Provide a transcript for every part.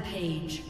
Rampage.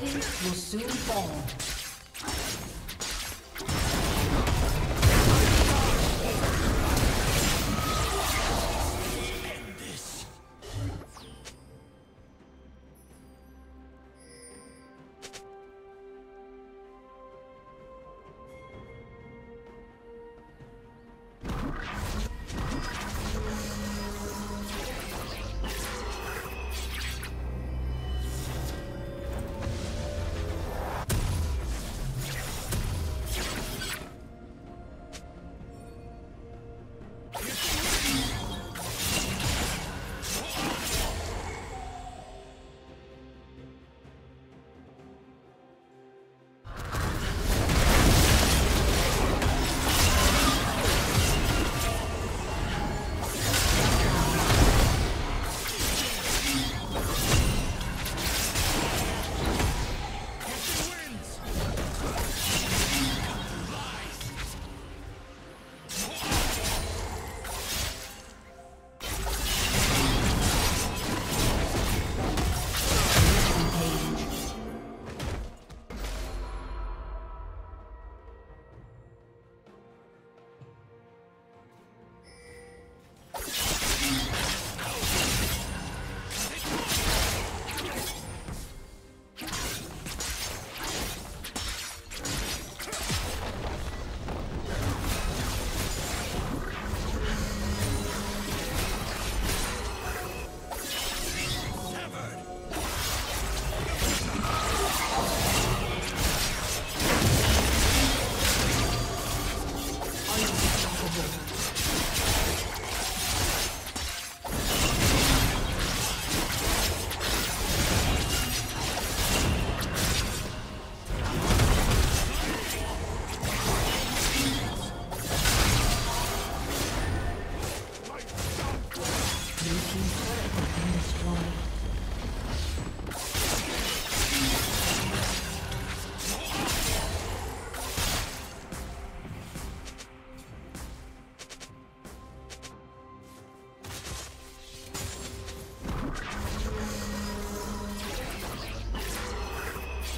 plating will soon fall.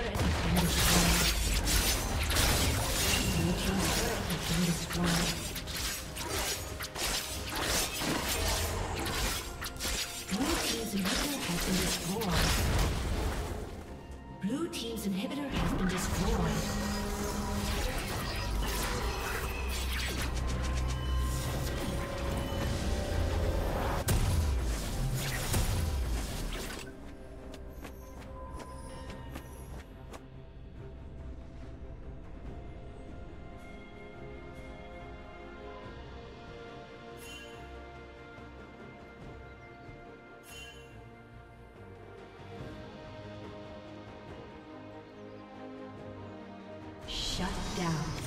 turret Shut down.